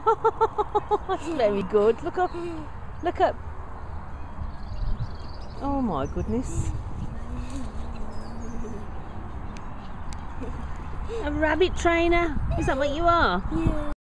That's very good. Look up. Look up. Oh my goodness. A rabbit trainer? Is that what you are? Yeah.